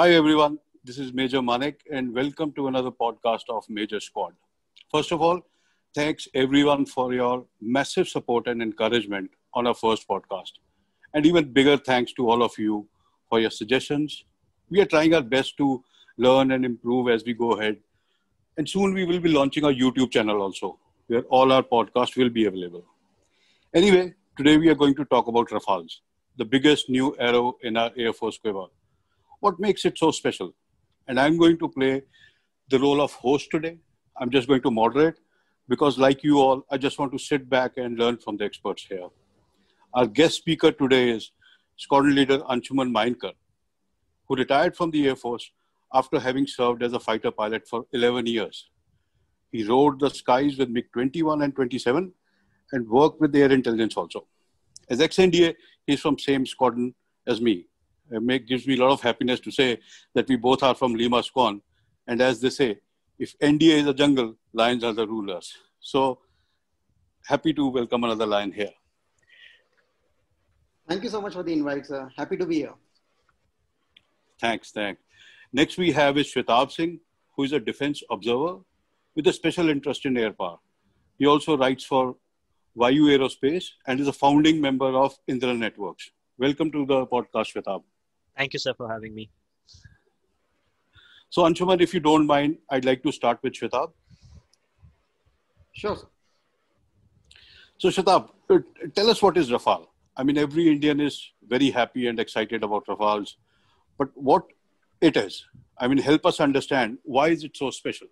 Hi, everyone. This is Major Manik, and welcome to another podcast of Major Squad. First of all, thanks everyone for your massive support and encouragement on our first podcast. And even bigger thanks to all of you for your suggestions. We are trying our best to learn and improve as we go ahead. And soon we will be launching our YouTube channel also, where all our podcasts will be available. Anyway, today we are going to talk about Rafales, the biggest new arrow in our Air Force quiver. What makes it so special? And I'm going to play the role of host today. I'm just going to moderate because, like you all, I just want to sit back and learn from the experts here. Our guest speaker today is Squadron Leader Anshuman Mainkar, who retired from the Air Force after having served as a fighter pilot for 11 years. He rode the skies with MiG 21 and 27 and worked with the Air Intelligence also. As ex NDA, he's from same squadron as me. It make, gives me a lot of happiness to say that we both are from Lima Squadron. And as they say, if NDA is a jungle, lions are the rulers. So happy to welcome another lion here. Thank you so much for the invite, sir. Happy to be here. Thanks, thanks. Next, we have is Shwetabh Singh, who is a defense observer with a special interest in air power. He also writes for Vayu Aerospace and is a founding member of Indra Networks. Welcome to the podcast, Shwetabh. Thank you, sir, for having me. So, Anshuman, if you don't mind, I'd like to start with Shwetabh. Sure. Sir. So, Shwetabh, uh, tell us what is Rafale. I mean, every Indian is very happy and excited about Rafales, but what it is? I mean, help us understand why is it so special?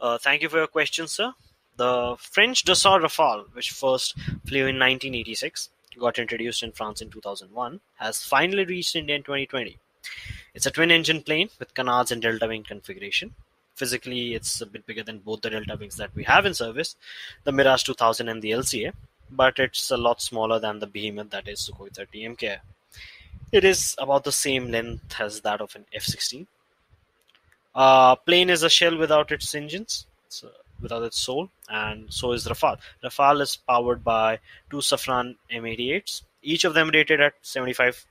Uh, thank you for your question, sir. The French Dassault Rafale, which first flew in 1986, got introduced in France in 2001, has finally reached India in 2020. It's a twin engine plane with canards and delta wing configuration. Physically, it's a bit bigger than both the delta wings that we have in service, the Mirage 2000 and the LCA, but it's a lot smaller than the behemoth that is Sukhoi 30 MK. It is about the same length as that of an F-16. Uh, plane is a shell without its engines, so without its soul, and so is Rafale. Rafale is powered by two Safran M88s, each of them rated at 75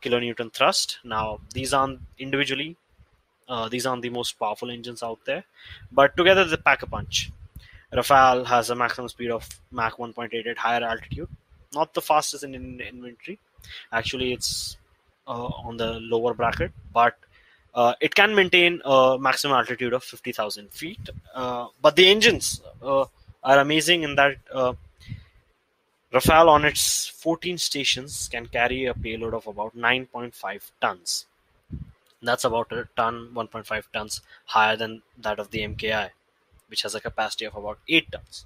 kilonewton thrust. Now these aren't individually, uh, these aren't the most powerful engines out there, but together they pack a punch. Rafale has a maximum speed of Mach 1.8 at higher altitude, not the fastest in, in inventory. Actually, it's uh, on the lower bracket, but uh, it can maintain a maximum altitude of 50,000 feet. Uh, but the engines uh, are amazing in that uh, Rafale on its 14 stations can carry a payload of about 9.5 tons. That's about a ton, 1.5 tons higher than that of the MKI, which has a capacity of about 8 tons.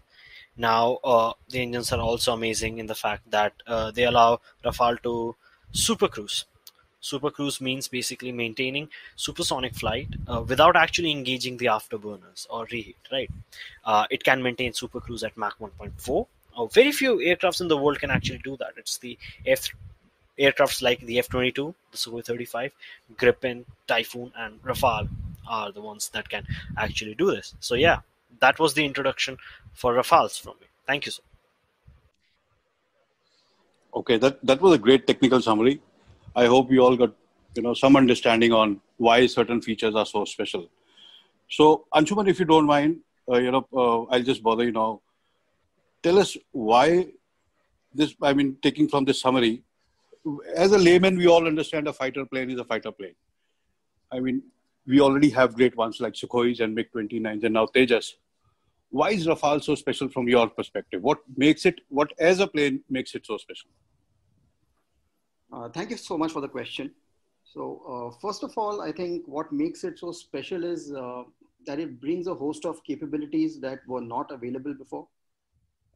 Now, uh, the engines are also amazing in the fact that uh, they allow Rafale to supercruise. Supercruise means basically maintaining supersonic flight uh, without actually engaging the afterburners or reheat, right? Uh, it can maintain supercruise at Mach 1.4 uh, very few aircrafts in the world can actually do that. It's the F aircrafts like the F-22, the Sukhoi 35, Gripen, Typhoon, and Rafale are the ones that can actually do this. So yeah, that was the introduction for Rafales from me. Thank you, sir. Okay, that, that was a great technical summary. I hope you all got you know some understanding on why certain features are so special. So Anshuman, if you don't mind, uh, you know, uh, I'll just bother you now tell us why this, I mean, taking from this summary, as a layman, we all understand a fighter plane is a fighter plane. I mean, we already have great ones like Sukhois and MiG-29s and now Tejas. Why is Rafale so special from your perspective? What makes it, what as a plane makes it so special? Uh, thank you so much for the question. So uh, first of all, I think what makes it so special is uh, that it brings a host of capabilities that were not available before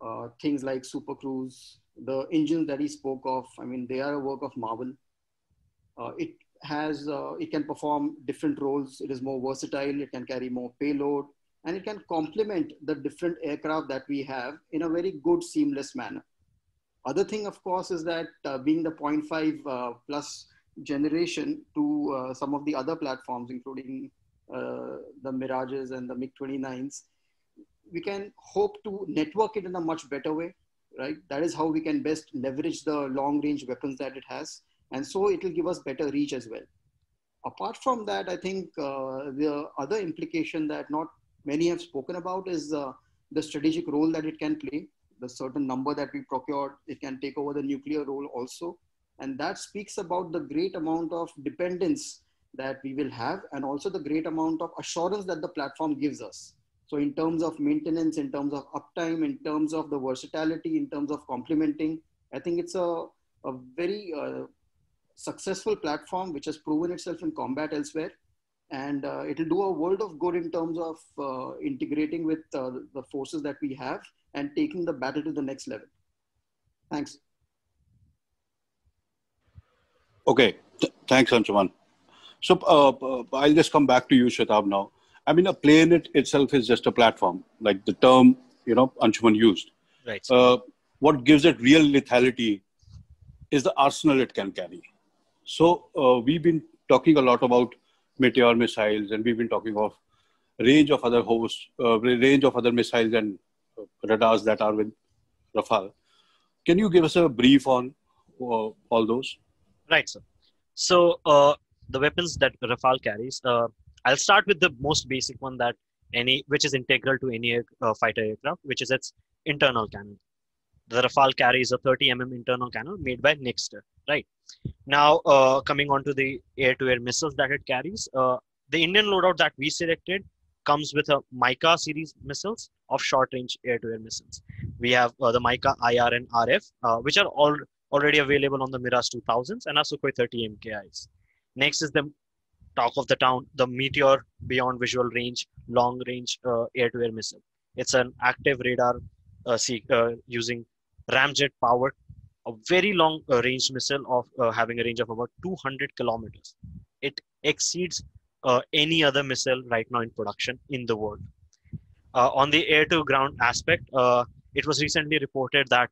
uh, things like Super Cruise, the engines that he spoke of. I mean, they are a work of marvel. Uh, it has, it can perform different roles. It is more versatile. It can carry more payload, and it can complement the different aircraft that we have in a very good, seamless manner. Other thing, of course, is that uh, being the 0.5 uh, plus generation to uh, some of the other platforms, including the Mirages and the MiG-29s, we can hope to network it in a much better way, right? That is how we can best leverage the long range weapons that it has. And so it will give us better reach as well. apart from that, I think uh, the other implication that not many have spoken about is uh, the strategic role that it can play. The certain number that we procured, it can take over the nuclear role also. And that speaks about the great amount of dependence that we will have and also the great amount of assurance that the platform gives us. So in terms of maintenance, in terms of uptime, in terms of the versatility, in terms of complementing, I think it's a, a very uh, successful platform which has proven itself in combat elsewhere. And uh, it'll do a world of good in terms of uh, integrating with uh, the forces that we have and taking the battle to the next level. Thanks. Okay, Th- thanks, Anshuman. So uh, I'll just come back to you, Shwetabh, now. I mean, a planet itself is just a platform, like the term, you know, Anshuman used. Right. Uh, what gives it real lethality is the arsenal it can carry. So uh, we've been talking a lot about Meteor missiles, and we've been talking of range of other hosts, uh, range of other missiles and radars that are with Rafale. Can you give us a brief on uh, all those? Right, sir. So uh, the weapons that Rafale carries, uh, I'll start with the most basic one that any, which is integral to any uh, fighter aircraft, which is its internal cannon. The Rafale carries a 30 mm internal cannon made by Nexter. Right now, uh, coming on to the air-to-air missiles that it carries, uh, the Indian loadout that we selected comes with a Mica series missiles of short-range air-to-air missiles. We have uh, the Mica IR and RF, uh, which are all already available on the Mirage 2000s and our Sukhoi 30 MKIs. Next is the talk of the town, the Meteor Beyond Visual Range Long Range uh, Air-to-Air Missile. It's an active radar uh, see, uh, using ramjet powered, a very long uh, range missile of having a range of about 200 kilometers. It exceeds uh, any other missile right now in production in the world. on the air-to-ground aspect, it was recently reported that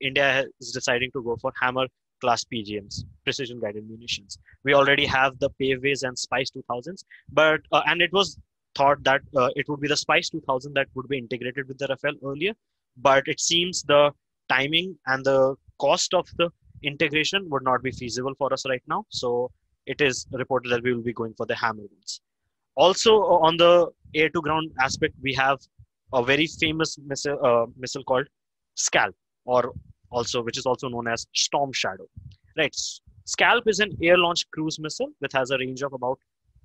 India is deciding to go for Hammer class PGMs, precision guided munitions. We already have the Paveways and Spice 2000s, but uh, and it was thought that uh, it would be the Spice 2000 that would be integrated with the Rafale earlier, but it seems the timing and the cost of the integration would not be feasible for us right now. So it is reported that we will be going for the Hammer ones. Also uh, on the air to ground aspect, we have a very famous missile, uh, missile called Scalp or also which is also known as Storm Shadow. Right. Scalp is an air-launched cruise missile that has a range of about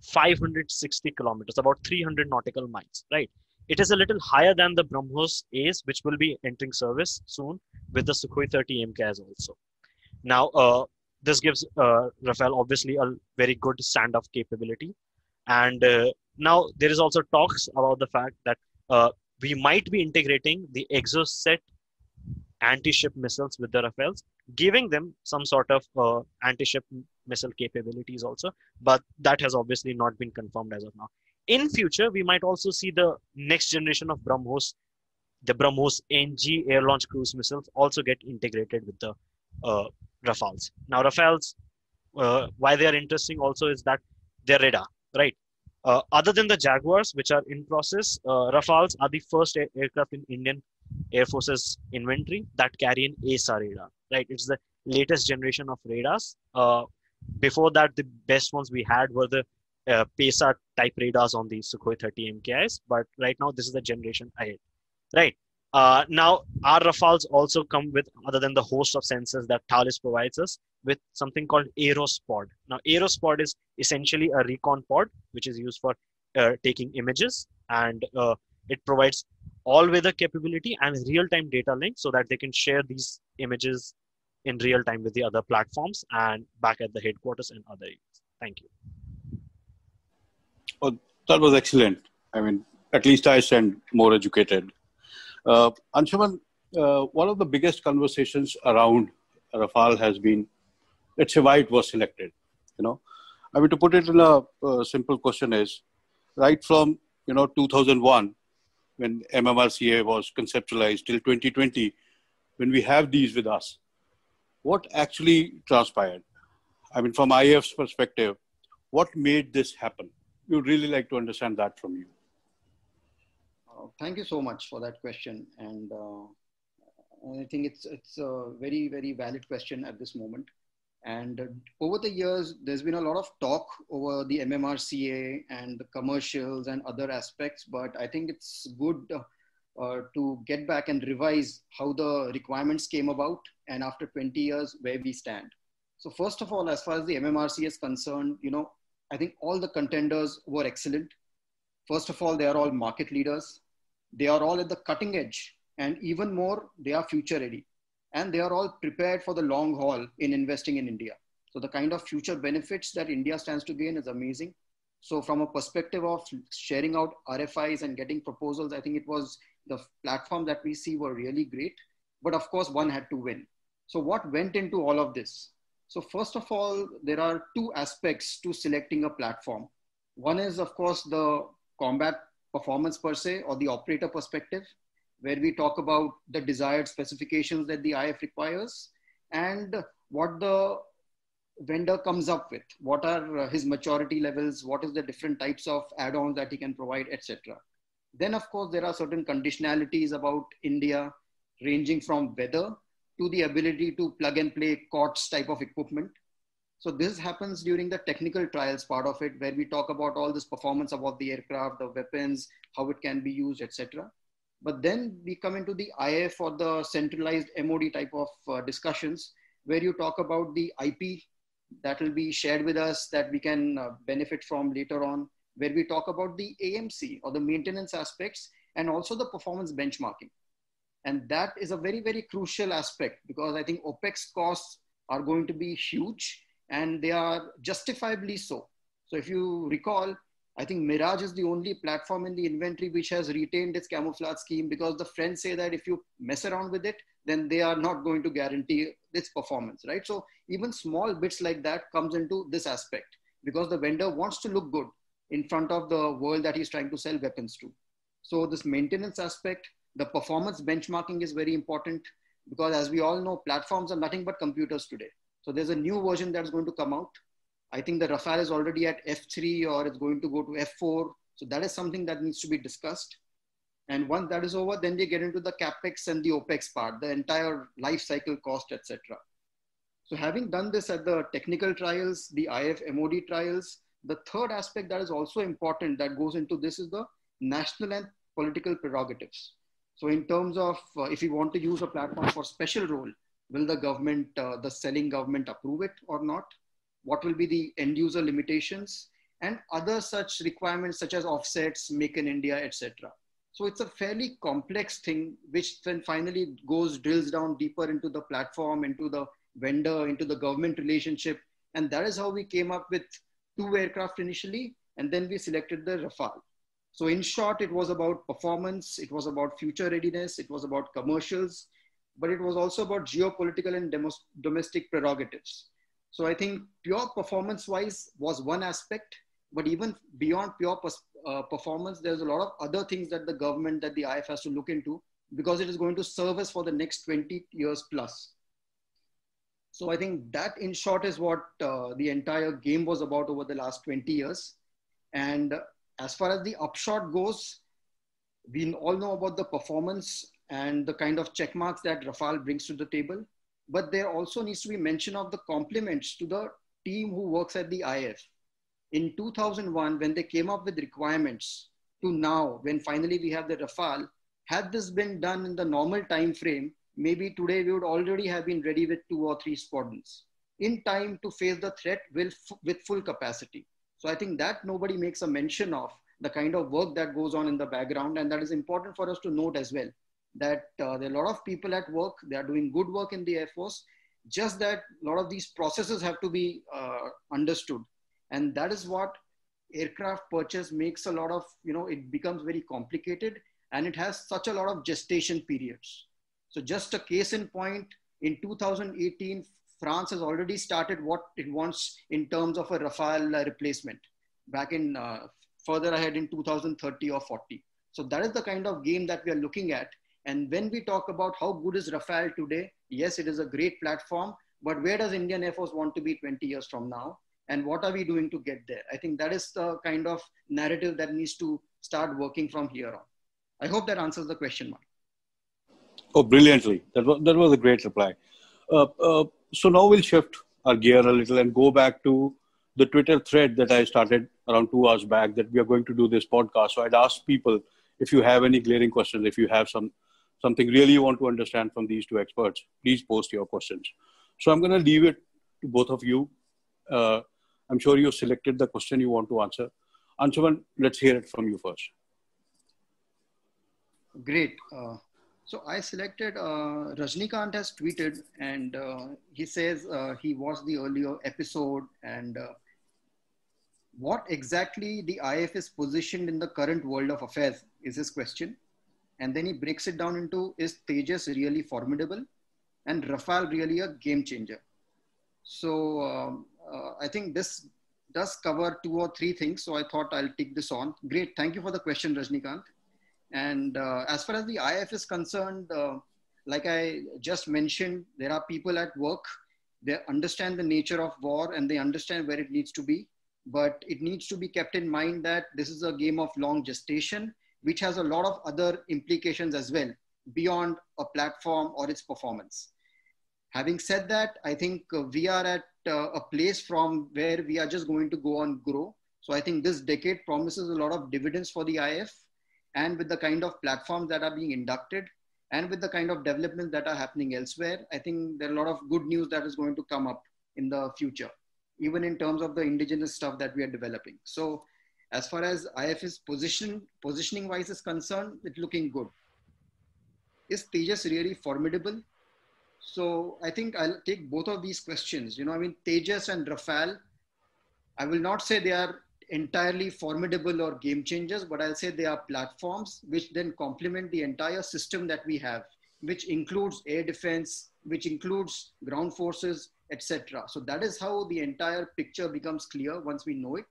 560 kilometers, about 300 nautical miles. Right. It is a little higher than the BrahMos Ace, which will be entering service soon with the Sukhoi 30 MKs also. Now, uh, this gives uh, Rafale obviously a very good stand-off capability, and uh, now there is also talks about the fact that uh, we might be integrating the Exocet anti-ship missiles with the Rafales, giving them some sort of uh, anti-ship missile capabilities also. But that has obviously not been confirmed as of now. In future, we might also see the next generation of BrahMos, the BrahMos NG air launch cruise missiles also get integrated with the uh, Rafales. Now, Rafales, uh, why they are interesting also is that they're radar, right? Uh, other than the Jaguars, which are in process, uh, Rafales are the first air- aircraft in Indian Air Force's inventory that carry an AESA radar, right? It's the latest generation of radars. Uh, before that, the best ones we had were the uh, PESA type radars on the Sukhoi 30 MKIs, but right now this is the generation ahead, right? Uh, now, our Rafales also come with, other than the host of sensors that Thales provides us, with something called Aerospod. Now, Aerospod is essentially a recon pod, which is used for uh, taking images, and uh, it provides all weather capability and real time data link so that they can share these images in real time with the other platforms and back at the headquarters and other areas. Thank you. Oh, that was excellent. I mean, at least I stand more educated. Uh, Anshuman, uh, one of the biggest conversations around Rafale has been, let's say, why it was selected. You know, I mean, to put it in a uh, simple question is, right from you know 2001, when MMRCA was conceptualized till 2020, when we have these with us, what actually transpired? I mean, from IAF's perspective, what made this happen? We would really like to understand that from you. Thank you so much for that question, and uh, I think it's it's a very very valid question at this moment. And over the years, there's been a lot of talk over the MMRCA and the commercials and other aspects, but I think it's good uh, uh, to get back and revise how the requirements came about and after 20 years, where we stand. So first of all, as far as the MMRCA is concerned, you know, I think all the contenders were excellent. First of all, they are all market leaders. They are all at the cutting edge and even more, they are future ready and they are all prepared for the long haul in investing in India. So the kind of future benefits that India stands to gain is amazing. So from a perspective of sharing out RFIs and getting proposals, I think it was the platform that we see were really great. But of course, one had to win. So what went into all of this? So first of all, there are two aspects to selecting a platform. One is, of course, the combat performance per se or the operator perspective where we talk about the desired specifications that the IF requires and what the vendor comes up with. What are uh, his maturity levels? What is the different types of add-ons that he can provide, etc. Then, of course, there are certain conditionalities about India, ranging from weather to the ability to plug and play COTS type of equipment. So this happens during the technical trials part of it, where we talk about all this performance about the aircraft, the weapons, how it can be used, etc. But then we come into the IF or the centralized MOD type of uh, discussions where you talk about the IP that will be shared with us that we can uh, benefit from later on, where we talk about the AMC or the maintenance aspects and also the performance benchmarking. And that is a very, very crucial aspect because I think OPEX costs are going to be huge and they are justifiably so. So if you recall, I think Mirage is the only platform in the inventory which has retained its camouflage scheme because the French say that if you mess around with it, then they are not going to guarantee its performance, right? So even small bits like that comes into this aspect because the vendor wants to look good in front of the world that he's trying to sell weapons to. So this maintenance aspect, the performance benchmarking is very important because as we all know, platforms are nothing but computers today. So there's a new version that's going to come out I think the Rafale is already at F3 or it's going to go to F4. So that is something that needs to be discussed. And once that is over, then they get into the capex and the opex part, the entire life cycle cost, etc. So having done this at the technical trials, the IF MOD trials, the third aspect that is also important that goes into this is the national and political prerogatives. So in terms of uh, if you want to use a platform for special role, will the government, uh, the selling government approve it or not? what will be the end user limitations and other such requirements such as offsets, make in India, etc. So it's a fairly complex thing, which then finally goes, drills down deeper into the platform, into the vendor, into the government relationship. And that is how we came up with two aircraft initially, and then we selected the Rafale. So in short, it was about performance, it was about future readiness, it was about commercials, but it was also about geopolitical and domestic prerogatives. So I think pure performance wise was one aspect, but even beyond pure uh, performance, there's a lot of other things that the government, that the IF has to look into because it is going to serve us for the next 20 years plus. So I think that in short is what uh, the entire game was about over the last 20 years. And as far as the upshot goes, we all know about the performance and the kind of check marks that Rafale brings to the table but there also needs to be mention of the compliments to the team who works at the IF. In 2001, when they came up with requirements to now, when finally we have the Rafale, had this been done in the normal time frame, maybe today we would already have been ready with two or three squadrons in time to face the threat with, with full capacity. So I think that nobody makes a mention of the kind of work that goes on in the background. And that is important for us to note as well that uh, there are a lot of people at work. They are doing good work in the Air Force. Just that a lot of these processes have to be uh, understood. And that is what aircraft purchase makes a lot of, you know, it becomes very complicated and it has such a lot of gestation periods. So just a case in point, in 2018, France has already started what it wants in terms of a Rafale replacement back in uh, further ahead in 2030 or 40. So that is the kind of game that we are looking at. And when we talk about how good is Rafale today, yes, it is a great platform, but where does Indian Air Force want to be 20 years from now? And what are we doing to get there? I think that is the kind of narrative that needs to start working from here on. I hope that answers the question, Mark. Oh, brilliantly. That was, that was a great reply. Uh, uh, so now we'll shift our gear a little and go back to the Twitter thread that I started around two hours back that we are going to do this podcast. So I'd ask people if you have any glaring questions, if you have some something really you want to understand from these two experts, please post your questions. So I'm going to leave it to both of you. Uh, I'm sure you selected the question you want to answer. Anshuman, let's hear it from you first. Great. Uh, so I selected uh, Rajnikant has tweeted and uh, he says uh, he watched the earlier episode and uh, what exactly the IF is positioned in the current world of affairs is his question. And then he breaks it down into is Tejas really formidable and Rafale really a game changer? So um, uh, I think this does cover two or three things. So I thought I'll take this on. Great. Thank you for the question, Rajnikant. And uh, as far as the IF is concerned, uh, like I just mentioned, there are people at work. They understand the nature of war and they understand where it needs to be. But it needs to be kept in mind that this is a game of long gestation, which has a lot of other implications as well beyond a platform or its performance. Having said that, I think uh, we are at uh, a place from where we are just going to go on grow. So I think this decade promises a lot of dividends for the IF and with the kind of platforms that are being inducted and with the kind of developments that are happening elsewhere, I think there are a lot of good news that is going to come up in the future, even in terms of the indigenous stuff that we are developing. So as far as IF's position, positioning wise is concerned, it's looking good. Is Tejas really formidable? So I think I'll take both of these questions. You know, I mean, Tejas and Rafale, I will not say they are entirely formidable or game changers, but I'll say they are platforms which then complement the entire system that we have, which includes air defense, which includes ground forces, etc. So that is how the entire picture becomes clear once we know it.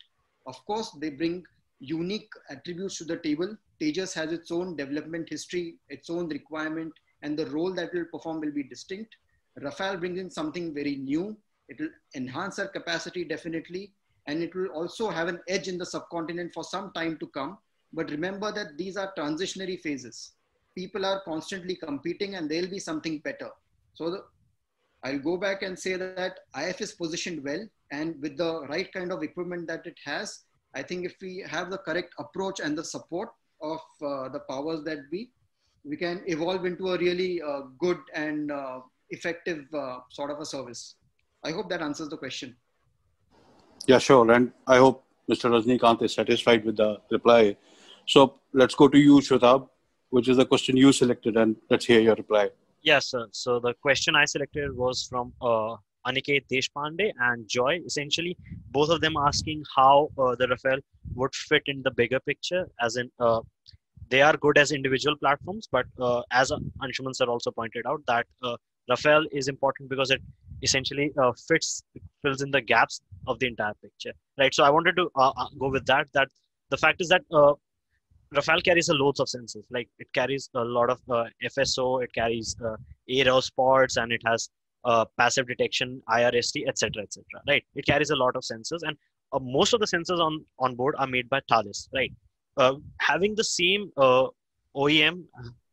Of course, they bring unique attributes to the table. Tejas has its own development history, its own requirement, and the role that it will perform will be distinct. Rafael brings in something very new. It will enhance our capacity definitely, and it will also have an edge in the subcontinent for some time to come. But remember that these are transitionary phases. People are constantly competing and there'll be something better. So the, I'll go back and say that IF is positioned well and with the right kind of equipment that it has, I think if we have the correct approach and the support of uh, the powers that be, we can evolve into a really uh, good and uh, effective uh, sort of a service. I hope that answers the question. Yeah, sure. And I hope Mr. Rajnikant is satisfied with the reply. So let's go to you, Shwetabh, which is the question you selected, and let's hear your reply. Yes, sir. So the question I selected was from uh, Aniket Deshpande and Joy. Essentially, both of them asking how uh, the Rafael would fit in the bigger picture, as in uh, they are good as individual platforms, but uh, as Anshuman sir also pointed out, that uh, Rafale is important because it essentially uh, fits fills in the gaps of the entire picture right so i wanted to uh, uh go with that that the fact is that Rafale carries a loads of sensors like it carries a lot of fso it carries aerosports and it has uh, passive detection irst etc etc right? It carries a lot of sensors and uh, most of the sensors on on board are made by thales right? Having the same oem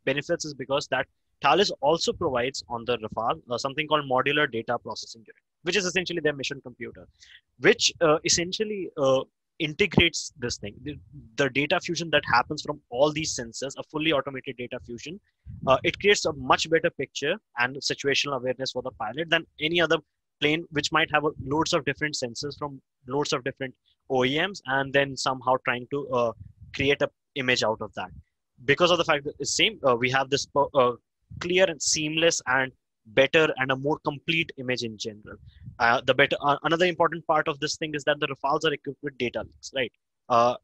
benefits is because that Thales also provides on the Rafale uh, something called modular data processing unit, which is essentially their mission computer, which uh, essentially uh, integrates this thing. The, the, data fusion that happens from all these sensors, a fully automated data fusion, uh, it creates a much better picture and situational awareness for the pilot than any other plane, which might have loads of different sensors from loads of different OEMs, and then somehow trying to uh, create a image out of that because of the fact that it's same uh, we have this uh, clear and seamless and better and a more complete image in general. Uh, the better uh, another important part of this thing is that the Rafales are equipped with data links, right? Uh,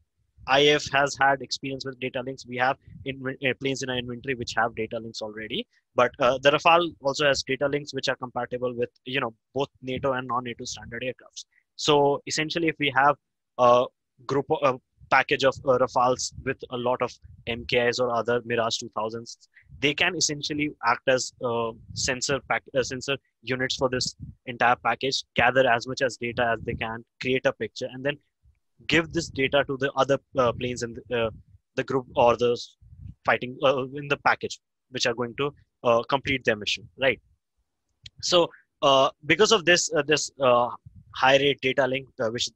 IF has had experience with data links. We have in, uh, planes in our inventory which have data links already, but uh, the Rafale also has data links which are compatible with you know both NATO and non-NATO standard aircrafts. So essentially, if we have a group of package of uh, Rafales with a lot of MKIs or other Mirage 2000s, they can essentially act as uh, sensor pack, uh, sensor units for this entire package, gather as much as data as they can, create a picture, and then give this data to the other uh, planes in the, uh, the, group or the fighting uh, in the package, which are going to complete their mission, right? So because of this this high rate data link which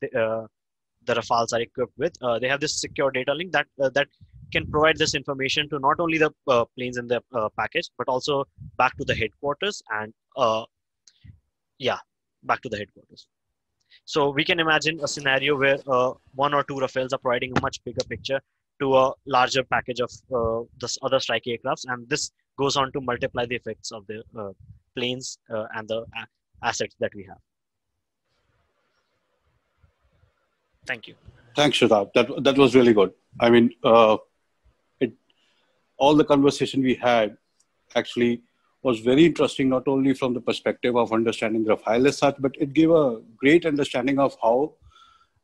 the Rafales are equipped with, uh, they have this secure data link that that can provide this information to not only the planes in the package but also back to the headquarters and yeah back to the headquarters. So we can imagine a scenario where uh, one or two Rafales are providing a much bigger picture to a larger package of uh, the other strike aircrafts, and this goes on to multiply the effects of the uh, planes uh, and the assets that we have. Thank you. Thanks, Shadab. That that was really good. I mean, uh, it all the conversation we had actually was very interesting, not only from the perspective of understanding Rafale as such, but it gave a great understanding of how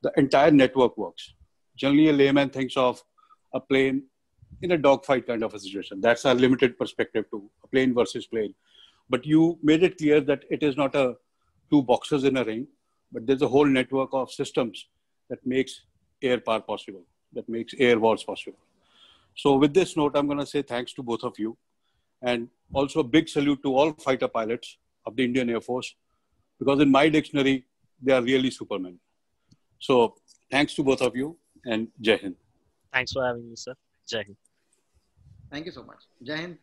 the entire network works. Generally, a layman thinks of a plane in a dogfight kind of a situation. That's a limited perspective to a plane versus plane. But you made it clear that it is not a two boxes in a ring, but there's a whole network of systems that makes air power possible, that makes air wars possible. So with this note, I'm going to say thanks to both of you. And also a big salute to all fighter pilots of the Indian Air Force, because in my dictionary, they are really supermen. So thanks to both of you and Jai Hind. Thanks for having me, sir. Jai Hind. Thank you so much. Jai Hind.